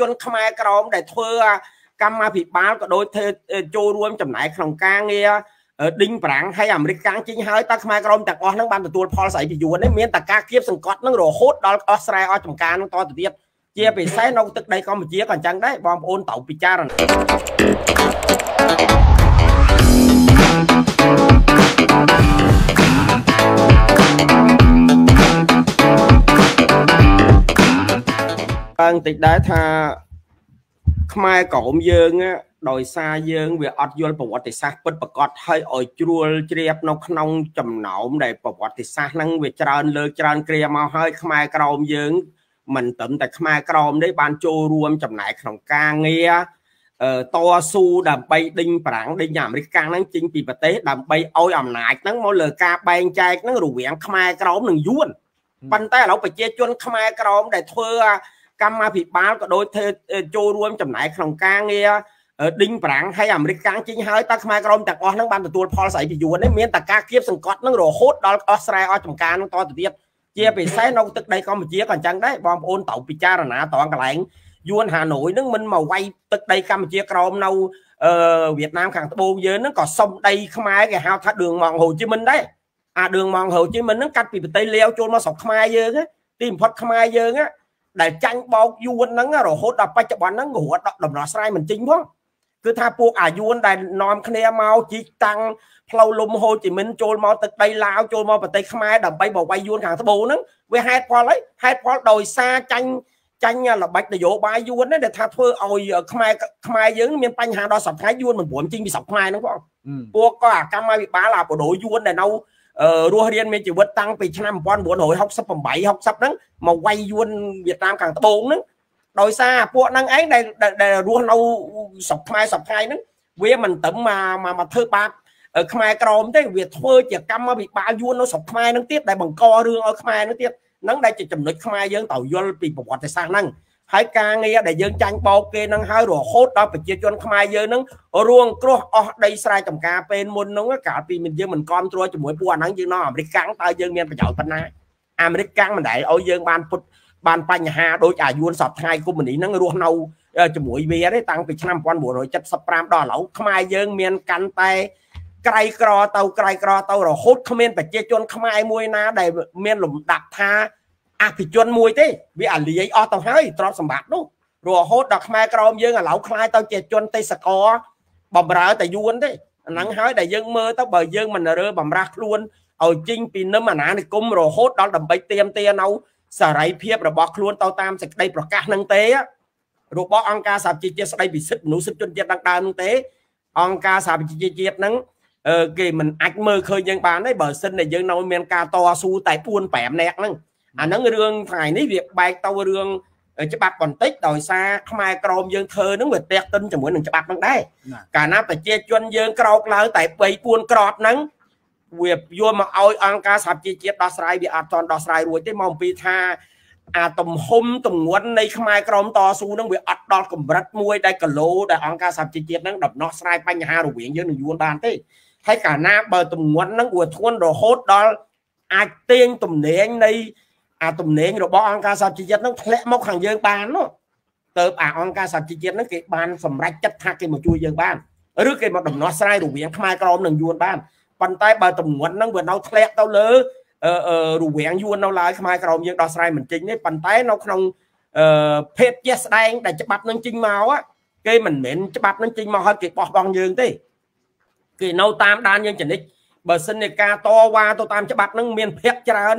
ជនខ្មែរក្រមដែលធ្វើកម្មាភិបាលក៏ដូចធ្វើចូលរួមចំណែកក្នុងការងារដេញប្រាំងហើយអាមេរិកកាំងចេញហើយតើខ្មែរក្រមទាំងអស់ហ្នឹងបានទទួលផលស្អីពីយួននេះមានតែការគៀបសង្កត់ហ្នឹងរហូតដល់អស់ស្រែអស់ចំការហ្នឹងតទៅទៀតជាពិសេសនៅទឹកដីកម្ពុជាក៏អញ្ចឹងដែរបងប្អូនត្រូវពិចារណា ឡើងតិចដែរថាខ្មែរក្រមយើងដោយសារយើងវាអត់យល់ប្រវត្តិសាស្ត្រពិតប្រាកដហើយឲ្យជ្រួលជ្រាបនៅក្នុងចំណោមដែលប្រវត្តិសាស្ត្រហ្នឹងវាច្រើនលើកច្រើនគ្រាមកហើយខ្មែរក្រមយើងមិនត្រឹមតែខ្មែរក្រមទេបានចូលរួមចំណែកក្នុងការងារតស៊ូដើម្បីដេញប្រាំងដេញអាមេរិកកាំងហ្នឹងចេញពីប្រទេសដើម្បីឲ្យអំណាចហ្នឹងមកលើការបែងចែកហ្នឹងរវាងខ្មែរក្រមនិងយួនប៉ុន្តែឥឡូវប្រជាជនខ្មែរក្រមដែលធ្វើ កម្មាភិបាលក៏ដូចធ្វើចូលរួមចំណែកក្នុងការងារដេញប្រាំងហើយអាមេរិកកាំងចេញហើយតើខ្មែរក្រមទាំងអស់ហ្នឹងបានទទួលផលស្អីពីយួននេះមានតែការគៀបសង្កត់ហ្នឹងរហូតដល់អស់ស្រែអស់ចំការហ្នឹងតទៅទៀតជាពិសេសនៅទឹកដីកម្ពុជាក៏អញ្ចឹងដែរបងប្អូនត្រូវពិចារណាត្រង់កន្លែងយួនហាណូយហ្នឹងមិនមកវាយទឹកដីកម្ពុជាក្រមនៅអឺវៀតណាមខាងត្បូងយើងហ្នឹងក៏សុំដីខ្មែរគេហៅថាដឿងម៉ងហូជីមិនដែរអាដឿងម៉ងហូជីមិនហ្នឹងកាត់ពីប្រទេសលាវចូលមកស្រុកខ្មែរយើងទីបំផុតខ្មែរយើង ដែលចាញ់បោកយួនហ្នឹងរហូតដល់បច្ចុប្បន្នហ្នឹងរត់ដំណោះស្រាយមិនចេញផងគឺថាពួកអាយួនដែលនាំគ្នាមកជីកតាំងផ្លូវលំហូជីមិញចូលមកទឹកដីឡាវចូលមកប្រទេសខ្មែរដើម្បីបវាយយួនខាងត្បូងហ្នឹងវាហេតុផលអីហេតុផលដោយសារចាញ់ចាញ់ល្បិចនយោបាយយួនដែលថាធ្វើឲ្យខ្មែរខ្មែរយើងមានបញ្ហាដល់សប្តាហ៍យួនមិនព្រមចេញពីស្រុកខ្មែរហ្នឹងផងពួកក៏អាកម្មវិបាលអាបដូរយួនដែលនៅ រស់រៀនមានជីវិតតាំងពីឆ្នាំ1968 60ហ្នឹងមកវាយយួនវៀតណាមខាងត្បូងហ្នឹងដោយសារពួកហ្នឹងឯងដែលដែលរស់នៅស្រុកខ្មែរស្រុកថ្ងៃហ្នឹងវាមិនត្រឹមមកមកធ្វើបាបខ្មែរក្រមទេវាធ្វើជាកម្មវិបាលយួននៅស្រុកខ្មែរហ្នឹងទៀតដែលបង្ករឿងឲ្យខ្មែរហ្នឹងទៀតហ្នឹងដែលជាចំណុចខ្មែរយើងត្រូវយល់ពីប្រវត្តិសាស្ត្រហ្នឹង ហើយការងារដែលយើងចាញ់បោកគេនឹងហើយរហូតដល់ប្រជាជនខ្មែរយើងនឹងរួងគ្រោះអស់ដីស្រែចម្ការពេលមុននោះកាលពីមិនយើងមិនគ្រប់គ្រងជាមួយពួកអាហ្នឹងយើងនៅអាមេរិកកាំងតើយើងមានប្រយោជន៍ប៉ុណ្ណាអាមេរិកកាំងមិនដែលឲ្យយើងបានពុតបានបញ្ហាដូចអាយួនសពថ្ងៃកុម្មុយនីហ្នឹងរស់នៅជាមួយវាទេតាំងពីឆ្នាំ1975ដល់ឥឡូវខ្មែរយើងមានកាន់តែក្រៃក្រទៅក្រៃក្រទៅរហូតគ្មានប្រជាជនខ្មែរមួយណាដែលមានលំដាប់ថា អភិជនមួយទេវាអាលាយអស់ទៅហើយទ្រព្យសម្បត្តិនោះរហូតដល់ខ្មែរក្រមយើងឥឡូវខ្លាយទៅជាជនទេសកលបំរើតែយួនទេហ្នឹងហើយដែលយើងមើលទៅបើយើងមិនរើបំរាស់ខ្លួនឲ្យចេញពីនឹមអាណានិគមរហូតដល់ដើម្បីទៀមទានៅសេរីភាពរបស់ខ្លួនទៅតាមសេចក្តីប្រកាសនឹងទេរបស់អង្គការសហជីវជាតិស្តីពីសិទ្ធិមនុស្សសិទ្ធិជនជាតិដើមនឹងទេអង្គការសហជីវជាតិនឹងគេមិនអាចមើលឃើញយើងបានទេបើសិនតែយើងនៅមានការតស៊ូតែ4 5នាក់ហ្នឹង អាហ្នឹងរឿងថ្ងៃនេះវាបែកទៅរឿងច្បាប់បន្តិចដោយសារខ្មែរក្រមយើងធ្វើហ្នឹងវាតាក់ទិនជាមួយនឹងច្បាប់ហ្នឹងដែរកាលណាប្រជាជនយើងក្រោកឡើងតែ3 4ក្របហ្នឹងវាយកមកឲ្យអង្គការសហជីវជាតិដោះស្រាយវាអត់ទាន់ដោះស្រាយរួចទេមកអំពីថាអាទំហំទំងន់នៃខ្មែរក្រមតស៊ូនឹងវាអត់ដល់កម្រិតមួយដែលគីឡូដែលអង្គការសហជីវជាតិនឹងដំណោះស្រាយបញ្ហារវាងយើងនឹងយួនបានទេហើយកាលណាបើទំងន់នឹងវាធ្ងន់រហូតដល់អាចទាញទំនេញនៃ អាទំនេញរបស់អង្គការសហជីវជាតិនឹងធ្លាក់មកខាងយើងបាននោះទៅអាអង្គការសហជីវជាតិនឹងគេបានសម្រេចចិត្តថាគេមកជួយយើងបានឬគេមកដំណោះស្រាយរវាងខ្មែរក្រមនិងយួនបានប៉ុន្តែបើទំងន់ហ្នឹងវានៅធ្លាក់ទៅលើរវាងយួននៅឡើយខ្មែរក្រមយើងដោះស្រាយមិនចេញទេប៉ុន្តែនៅក្នុងភេទជាស្ដែងដែលច្បាប់នឹងចេញមកគេមិនមែនច្បាប់នឹងចេញមកហើយគេបោះបង់យើងទេគេនៅតាមដានយើងចនិចបើសិនជាការតវ៉ាទៅតាមច្បាប់នឹងមានភ័ក្រច្រើន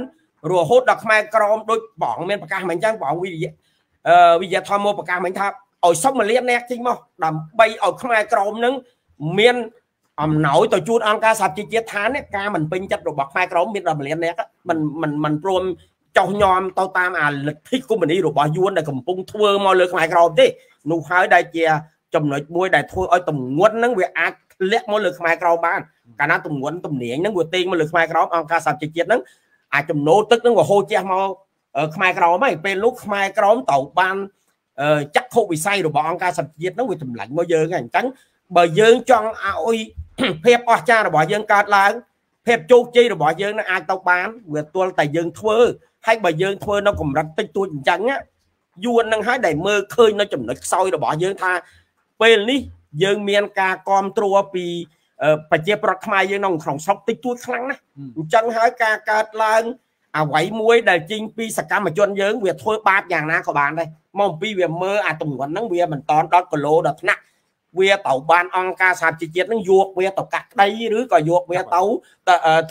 រហូតដល់ខ្មែរក្រមដូចបងមានប្រកាសមិនអញ្ចឹងបងវិរិយអឺវិរិយធម៌មកប្រកាសមិនថាឲ្យសុំមួយលានអ្នកចេញមកដើម្បីឲ្យខ្មែរក្រមនឹងមានអំណោយទៅជូនអង្គការសហជីវជាតិឋានការមិនពេញចិត្តរបស់ខ្មែរក្រមមានដល់មលានអ្នកមិនមិនមិនព្រមចោះញោមទៅតាមអាលទ្ធិកុម្មុយនីរបស់យួនដែលកំពុងធ្វើមកលើខ្មែរក្រមទេនោះហើយដែលជាចំណុចមួយដែលធ្វើឲ្យតម្ងន់នឹងវាអាចធ្លាក់មកលើខ្មែរក្រមបានកាលណាតម្ងន់ទំនាញនឹងវាទេងមកលើខ្មែរក្រមអង្គការសហជីវជាតិនឹង អាចចំណូលទឹកនឹងវាហូរជះមកខ្មែរក្រមហើយពេលនោះខ្មែរក្រមត្រូវបានចាក់ខុវិស័យរបស់អង្គការសហជីវជាតិនឹងវាចម្លាញ់មកយើងហើយអញ្ចឹងបើយើងចង់ឲ្យភាពអស្ចារ្យរបស់យើងកើតឡើងភាពជោគជ័យរបស់យើងនឹងអាចទៅបានវាទល់តែយើងធ្វើហើយបើយើងធ្វើនៅកម្រិតតិចតួចអញ្ចឹងយួននឹងហើយដែលមើលឃើញនៅចំណុចខ្សោយរបស់យើងថាពេលនេះយើងមានការគ្រប់គ្រងពី ប្រជាប្រដ្ឋខ្មែរយើងនៅក្នុងស្រុកតិចតួចខ្លាំងណាស់អញ្ចឹងហើយការកើតឡើងអ្វីមួយដែលចេញពីសកម្មជនយើងវាធ្វើបាបយ៉ាងណាក៏បានដែរមកអំពីវាមើលអាទម្ងន់ហ្នឹងវាមិនតន់ដល់គីឡូដល់ថ្នាក់វាទៅបានអង្គការសហជីវជាតិនឹងយកវាទៅកាក់ក្តីឬក៏យកវាទៅ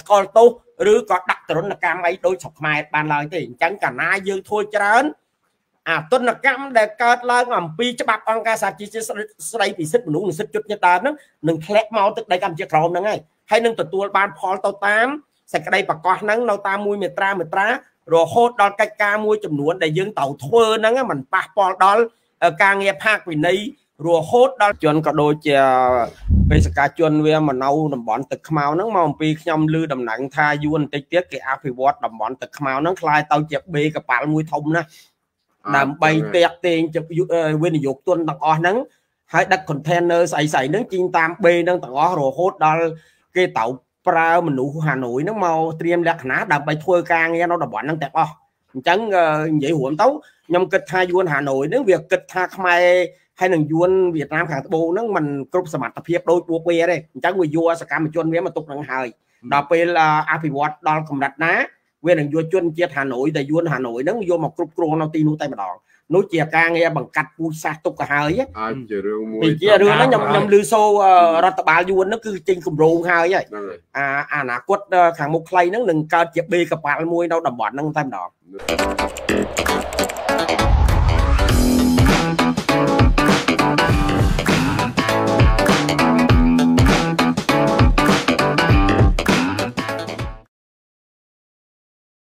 ថ្កល់ទោសឬក៏ដាក់ទរណកម្មអីដូចស្រុកខ្មែរបានឡើយទេអញ្ចឹងកាលណាយើងធ្វើច្រើន អាទនកម្មដែលកើតឡើងអំពីច្បាប់អង្គការសហជីវជាតិស្ដីពីសិទ្ធិមនុស្សនិងសិទ្ធិជនជាតិដើមហ្នឹងនឹងធ្លាក់មកទឹកដីកម្ពុជាក្រោមហ្នឹងហើយហើយនឹងទទួលបានផលទៅតាមសេចក្តីប្រកាសហ្នឹងនៅតាមមួយមេត្រាមេត្រារហូតដល់កិច្ចការមួយចំនួនដែលយើងត្រូវធ្វើហ្នឹងมันប៉ះពាល់ដល់ការងារภาคវិន័យរហូតដល់ជនក៏ដូចជាបេសកជនវាមកនៅតំបន់ទឹកខ្មៅហ្នឹងមកអំពីខ្ញុំឮដំណឹងថាយួនបន្តិចទៀតគេអភិវឌ្ឍតំបន់ទឹកខ្មៅហ្នឹងคล้ายទៅជាបេកប៉ាល់មួយធំណាស់ ដើម្បីតាក់ទាញវិនិយោគទុនទាំងអស់ហ្នឹងហើយដឹក container ស្អីស្អីហ្នឹងជីងតាមបេហ្នឹងទាំងអស់រហូតដល់គេទៅប្រើមនុស្សហាណូយហ្នឹងមកត្រៀមលក្ខណៈដើម្បីធ្វើការងារនៅតំបន់ហ្នឹងទាំងអស់អញ្ចឹងនិយាយរួមទៅខ្ញុំគិតថាយួនហាណូយហ្នឹងវាគិតថាខ្មែរហើយនឹងយួនវៀតណាមខាងត្បូងហ្នឹងมันគ្រប់សមត្ថភាពដូចពួកវាទេអញ្ចឹងវាយកសកម្មជនវាមកទុកនឹងហើយដល់ពេលអភិវឌ្ឍដល់កម្រិតណា វានឹងយកជនជាតិហាណូយដែលយួនហាណូយហ្នឹងយកមកគ្រប់គ្រងនៅទីនោះតែម្ដងនោះជាការងារបង្កាត់ពូជសាសទុកទៅហើយអាចជារឿងមួយជារឿងហ្នឹងខ្ញុំខ្ញុំឮសូរដ្ឋបាលយួនហ្នឹងគឺចេញគម្រោងហើយហើយអាអនាគតខាងមុខខ្លីហ្នឹងនឹងកើតជាបេកប៉ាល់មួយនៅតំបន់ហ្នឹងតែម្ដង